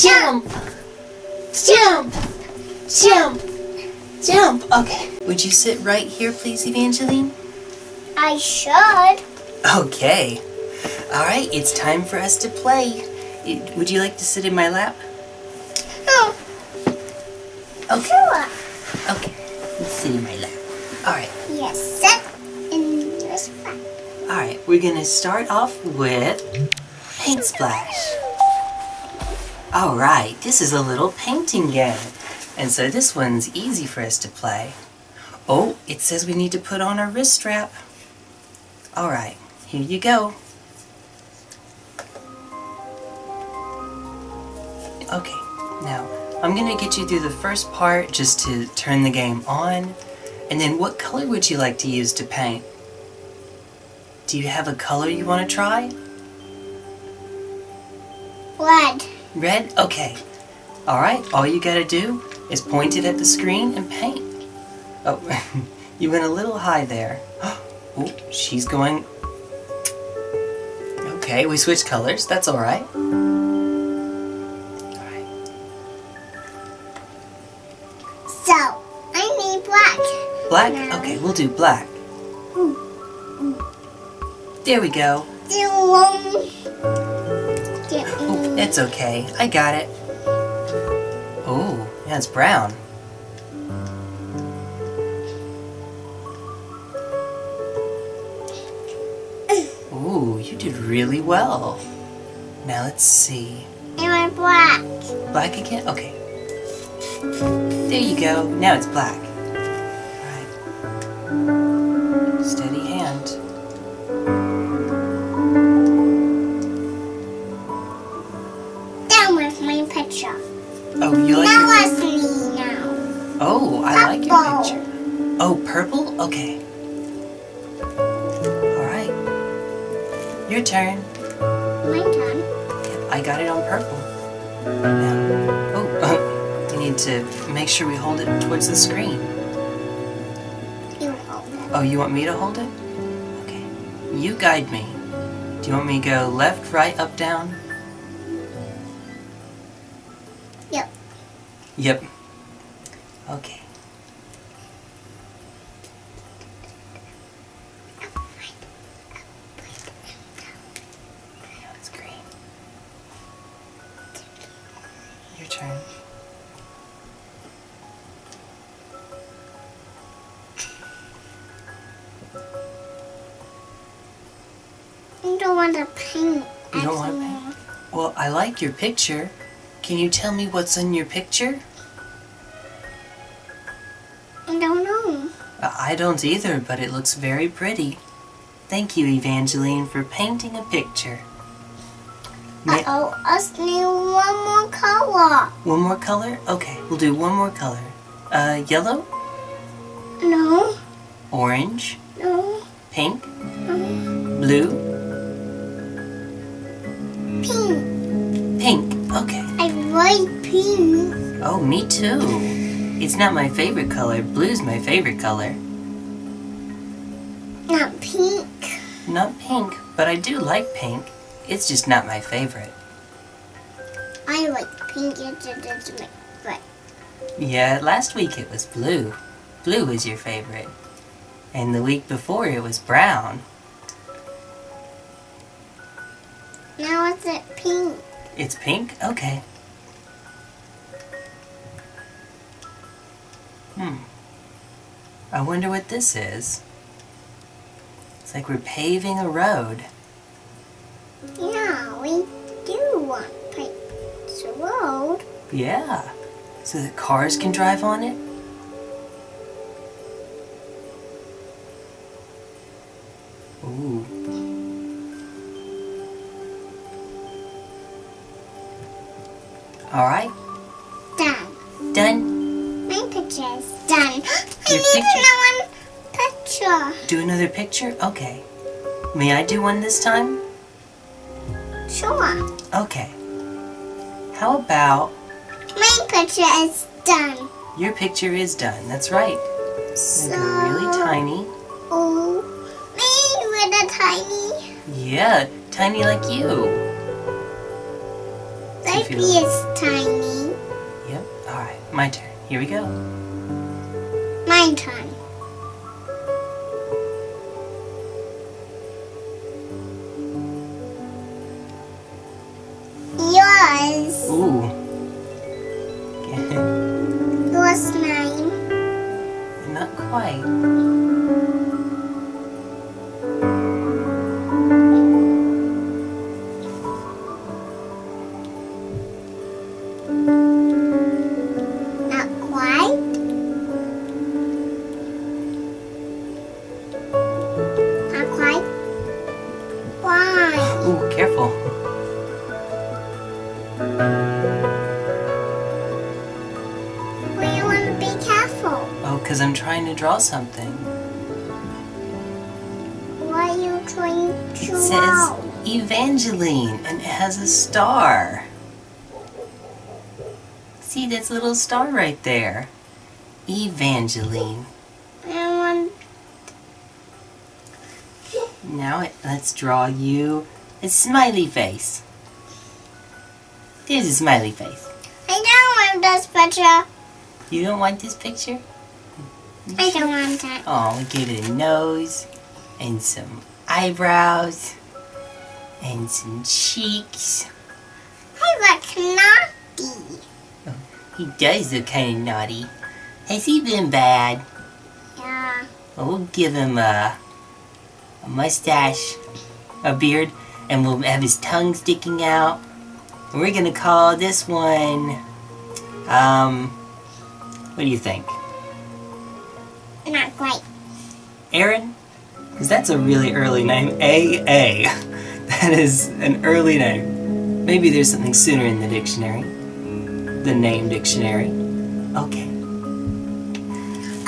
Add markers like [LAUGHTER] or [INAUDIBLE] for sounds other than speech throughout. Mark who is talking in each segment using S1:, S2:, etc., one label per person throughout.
S1: Jump! Jump! Jump! Jump! Okay. Would you sit right here, please, Evangeline?
S2: I should.
S1: Okay. All right, it's time for us to play. Would you like to sit in my lap?
S2: Oh,
S1: Okay.
S2: sure.
S1: Okay. Let's sit in my lap. All right.
S2: Yes, sit in your spot.
S1: All right. We're gonna start off with paint splash. All right. This is a little painting game, and so this one's easy for us to play. Oh, it says we need to put on our wrist strap. All right. Here you go. Okay. Now I'm gonna get you through the first part just to turn the game on, and then what color would you like to use to paint? Do you have a color you want to try?
S2: Red.
S1: Red? Okay. Alright, all you gotta do is point it at the screen and paint. Oh, [LAUGHS] you went a little high there. [GASPS] Oh, she's going. Okay, we switched colors. That's alright. Alright.
S2: So, I need black.
S1: Black? Okay, we'll do black. Mm, mm. There we go.
S2: Do you want Get
S1: Oh, it's okay. I got it. Oh, yeah, it's brown. Ooh, you did really well. Now let's see.
S2: Am I black?
S1: Black again? Okay. There you go. Now it's black. Alright. Steady
S2: purple?
S1: Okay. Alright. Your turn.
S2: My turn.
S1: Yep, I got it on purple. Now, oh, [LAUGHS] we need to make sure we hold it towards the screen.
S2: You hold it.
S1: Oh, you want me to hold it? Okay. You guide me. Do you want me to go left, right, up, down?
S2: Yep.
S1: Yep. Okay.
S2: Want to paint.
S1: You don't want to paint? Well, I like your picture. Can you tell me what's in your picture?
S2: I don't know.
S1: I don't either, but it looks very pretty. Thank you, Evangeline, for painting a picture. May-
S2: Uh oh, us need one more color.
S1: one more color? Okay, we'll do one more color. Uh, yellow,
S2: No,
S1: orange,
S2: no,
S1: pink,
S2: no.
S1: blue,
S2: Pink.
S1: pink. Okay.
S2: I like pink.
S1: Oh, me too. It's not my favorite color. Blue's my favorite color.
S2: Not pink.
S1: Not pink, but I do like pink. It's just not my favorite.
S2: I like pink. It's it's my but
S1: Yeah, last week it was blue. Blue was your favorite. And the week before it was brown.
S2: now it's at pink.
S1: It's pink? Okay. Hmm. I wonder what this is. It's like we're paving a road.
S2: Yeah, we do want paint a road.
S1: Yeah. So that cars can drive on it? Alright,
S2: Done.
S1: done.
S2: My picture is done. [GASPS] I
S1: Your
S2: need another picture.
S1: Do another picture? Okay. May I do one this time?
S2: Sure.
S1: Okay. How about
S2: My picture is done.
S1: your picture is done? That's right.
S2: So
S1: really tiny.
S2: Oh, me with a tiny.
S1: Yeah, tiny like you. Feel.
S2: it's tiny.
S1: Yep. All right, my turn. Here we go.
S2: My turn. Yours.
S1: Ooh. Okay.
S2: Yours nine.
S1: Not quite.
S2: Well, you want to be careful.
S1: Oh, because I'm trying to draw something.
S2: What are you trying to
S1: It says? Evangeline and it has a star. See, that's a little star right there. Evangeline.
S2: I want
S1: Now it- let's draw you a smiley face. There's a smiley face.
S2: I don't want this picture.
S1: You don't want this picture?
S2: I don't want that.
S1: Oh, we give it a nose and some eyebrows and some cheeks.
S2: I look naughty.
S1: He does look kind of naughty. Has he been bad?
S2: Yeah.
S1: Well, we'll give him a, a mustache, a beard, and we'll have his tongue sticking out. We're gonna call this one, um, what do you think?
S2: Not quite.
S1: Aaron? Because that's a really early name. A.A. [LAUGHS] That is an early name. Maybe there's something sooner in the dictionary. The name dictionary. Okay.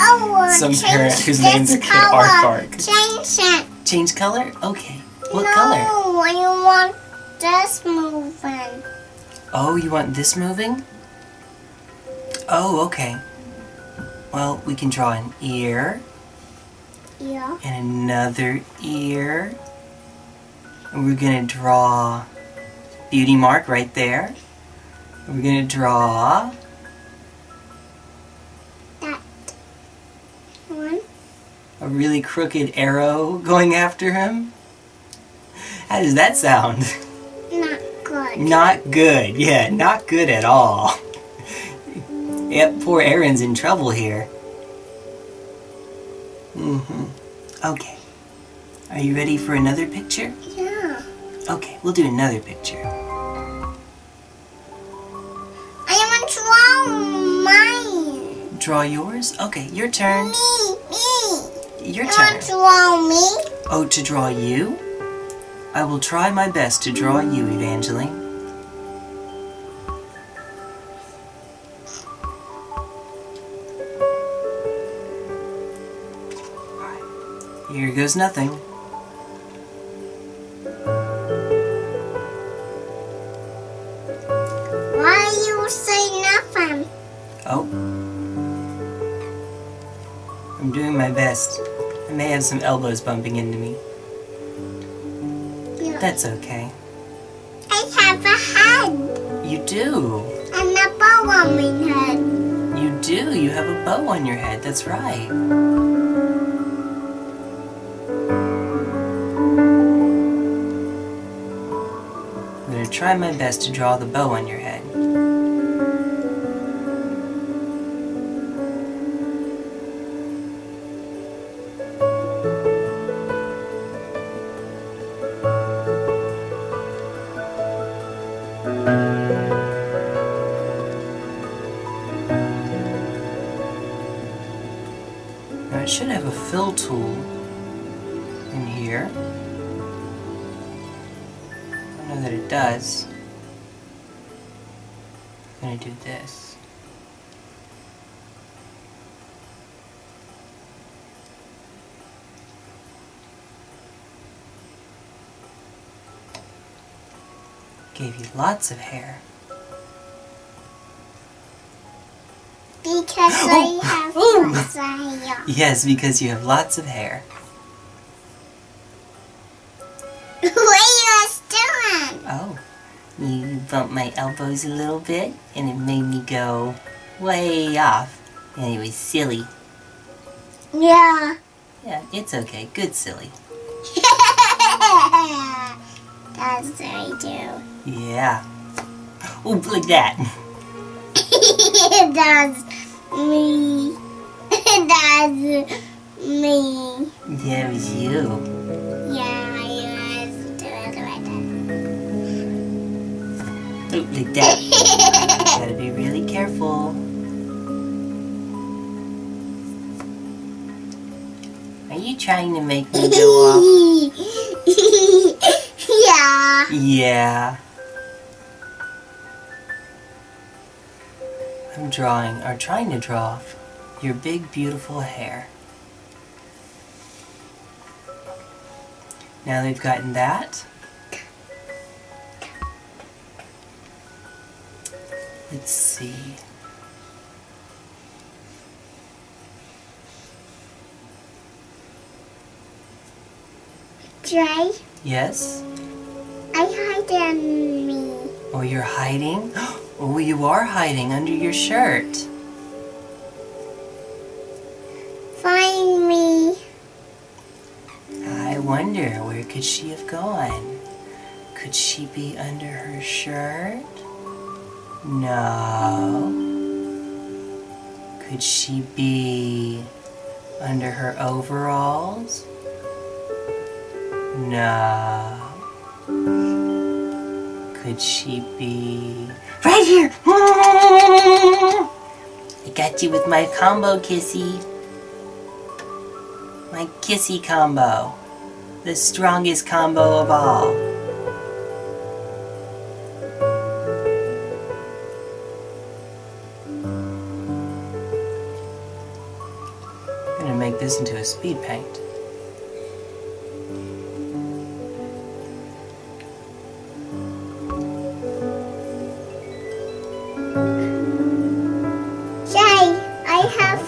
S2: Oh,
S1: Some
S2: change
S1: parent whose names are kid
S2: color.
S1: Aardvark.
S2: Change it.
S1: Change color? Okay. What
S2: no,
S1: color?
S2: I want this moving.
S1: Oh, you want this moving? Oh, okay. Well, we can draw an ear
S2: Yeah.
S1: and another ear. And we're gonna draw beauty mark right there. And we're gonna draw
S2: That one.
S1: a really crooked arrow going after him. How does that sound? [LAUGHS]
S2: Not good.
S1: Yeah, not good at all. [LAUGHS] yep, poor Aaron's in trouble here. Mm-hmm. Okay. Are you ready for another picture?
S2: Yeah.
S1: Okay, we'll do another picture.
S2: I want to draw mine.
S1: Draw yours? Okay, your turn.
S2: Me, me.
S1: Your
S2: You
S1: turn.
S2: want to draw me?
S1: Oh, to draw you? I will try my best to draw you, Evangeline. Goes nothing.
S2: Why you say nothing?
S1: Oh. I'm doing my best. I may have some elbows bumping into me. That's okay.
S2: I have a head
S1: You do.
S2: and a bow on my head.
S1: You do. You have a bow on your head. That's right. Try my best to draw the bow on your head. Now it should have a fill tool in here. I don't know that it does. I'm gonna do this. Gave you lots of hair.
S2: Because [GASPS] oh! I have
S1: Ooh.
S2: lots of hair. [LAUGHS]
S1: Yes, because you have lots of hair. [LAUGHS] Oh, You bumped my elbows a little bit, and it made me go way off. And it was silly.
S2: Yeah.
S1: Yeah, it's okay. Good silly. [LAUGHS]
S2: That's very true.
S1: Yeah. Oh, like that. [LAUGHS]
S2: That's me. [LAUGHS] That's me.
S1: That was you.
S2: Yeah,
S1: like that. Gotta be really careful. Are you trying to make me go off? [LAUGHS]
S2: yeah.
S1: Yeah. I'm drawing, or trying to draw off your big, beautiful hair. Now they've gotten that. Let's see.
S2: Jay,
S1: Yes?
S2: I hide in me.
S1: Oh, you're hiding? [GASPS] Oh, you are hiding under your shirt.
S2: Find me.
S1: I wonder, where could she have gone? Could she be under her shirt? No. Could she be under her overalls? No. Could she be right here? I got you with my combo kissy. My kissy combo. The strongest combo of all. Gonna make this into a speed paint.
S2: Jay, I have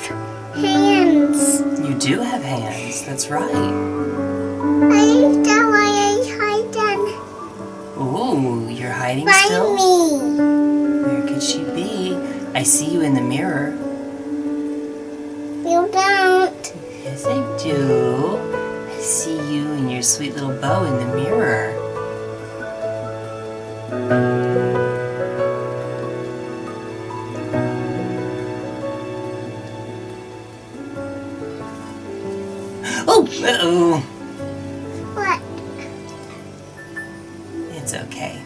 S2: hands.
S1: You do have hands, that's right. In the mirror. Oh, uh-oh.
S2: What?
S1: It's okay.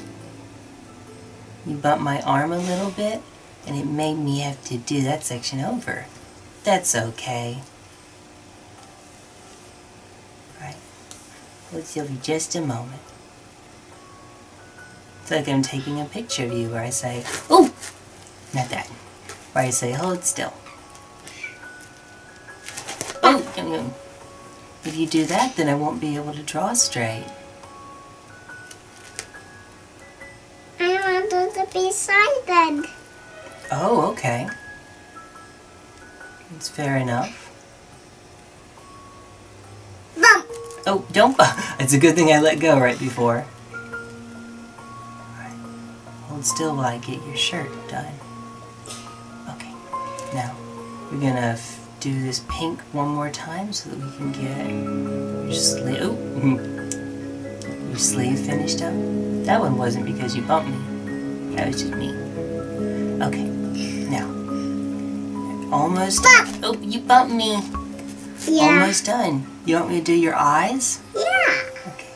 S1: You bumped my arm a little bit, and it made me have to do that section over. That's okay. Let's give you just a moment. It's like I'm taking a picture of you where I say, oh, not that. Where I say, hold still. Oh. If you do that, then I won't be able to draw straight.
S2: I want them to be silent.
S1: Oh, okay. That's fair enough. Oh, don't. [LAUGHS] It's a good thing I let go right before. Alright. Hold still while I get your shirt done. Okay. Now, we're gonna f- do this pink one more time so that we can get your sleeve. Oh, mm-hmm. your sleeve finished up. That one wasn't because you bumped me. That was just me. Okay. Now, almost.
S2: Bump.
S1: Oh, you bumped me.
S2: Yeah.
S1: Almost done. You want me to do your eyes?
S2: Yeah.
S1: Okay.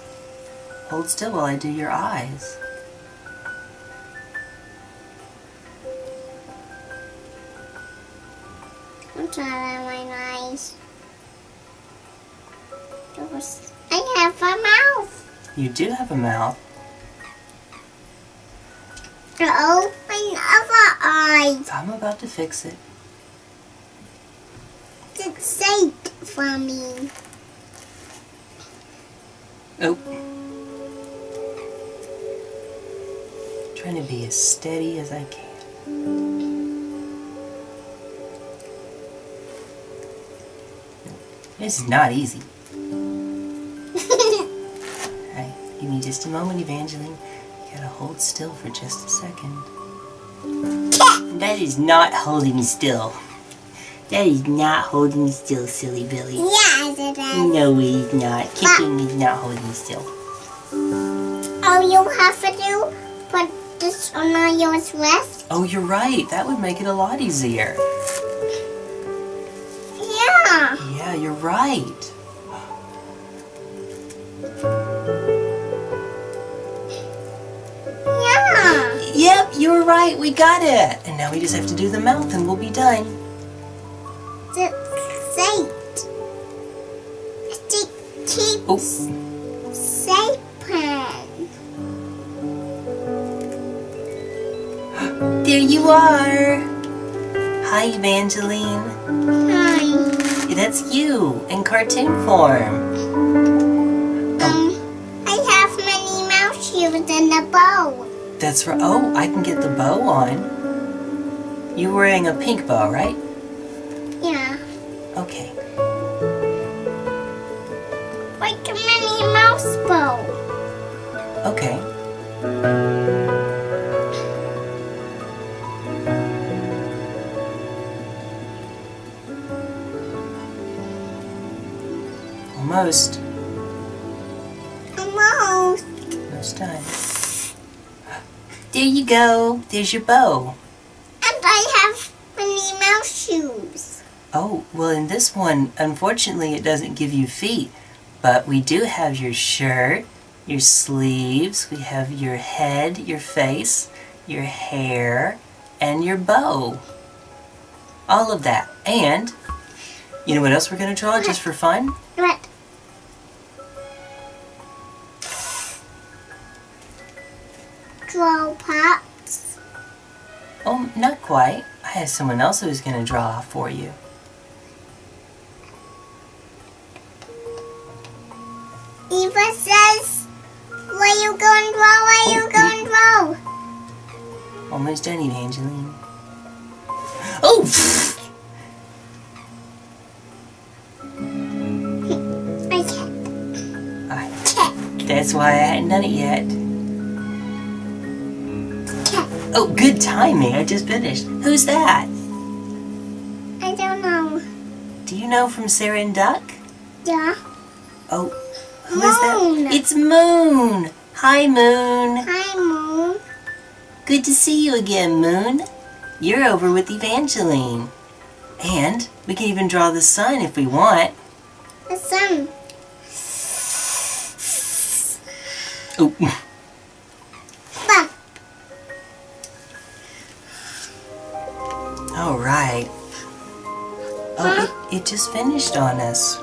S1: Hold still while I do your eyes.
S2: I'm trying to my eyes. I have a mouth.
S1: You do have a mouth.
S2: Open other eyes.
S1: I'm about to fix it.
S2: It's safe for me.
S1: Oh. Trying to be as steady as I can. This is not easy. [LAUGHS] Alright, give me just a moment, Evangeline. You gotta hold still for just a second. That is not holding still. That is not holding still, silly Billy.
S2: Yes, it is.
S1: No, is not. Kicking is not holding still.
S2: Oh, you have to do put this on your wrist?
S1: Oh, you're right. That would make it a lot easier.
S2: Yeah.
S1: Yeah, you're right.
S2: Yeah.
S1: Yep, you were right. We got it. And now we just have to do the mouth and we'll be done.
S2: The sate. Stick keep
S1: Oh, [GASPS] there you are. Hi, Evangeline.
S2: Hi.
S1: That's you in cartoon form.
S2: Um, I have Minnie Mouse shoes and a bow.
S1: That's right. Oh, I can get the bow on. You're wearing a pink bow, right?
S2: Like a Minnie Mouse bow.
S1: Okay. Almost.
S2: Almost.
S1: Almost done. There you go. There's your bow.
S2: And I have Minnie Mouse shoes.
S1: Oh, well, in this one, unfortunately, it doesn't give you feet. But we do have your shirt, your sleeves, we have your head, your face, your hair, and your bow. All of that. And, you know what else we're going to draw just for fun?
S2: What? Draw pops.
S1: Oh, not quite. I have someone else who's going to draw for you.
S2: I can't.
S1: I-
S2: Cat.
S1: That's why I hadn't done it yet. Oh, good timing. I just finished. Who's that?
S2: I don't know.
S1: Do you know from Sarah and Duck?
S2: Yeah.
S1: Oh, who is
S2: Moon.
S1: that? It's Moon. Hi, Moon.
S2: Hi, Moon.
S1: Good to see you again, Moon. You're over with Evangeline. And we can even draw the sun if we want.
S2: The sun.
S1: Oh, all right. Oh, it, it just finished on us.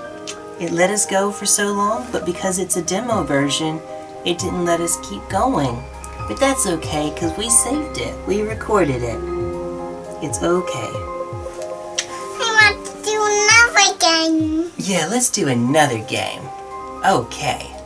S1: It let us go for so long, but because it's a demo version, it didn't let us keep going. But that's okay, because we saved it. We recorded it. It's okay.
S2: I want to do another game.
S1: Yeah, let's do another game. Okay.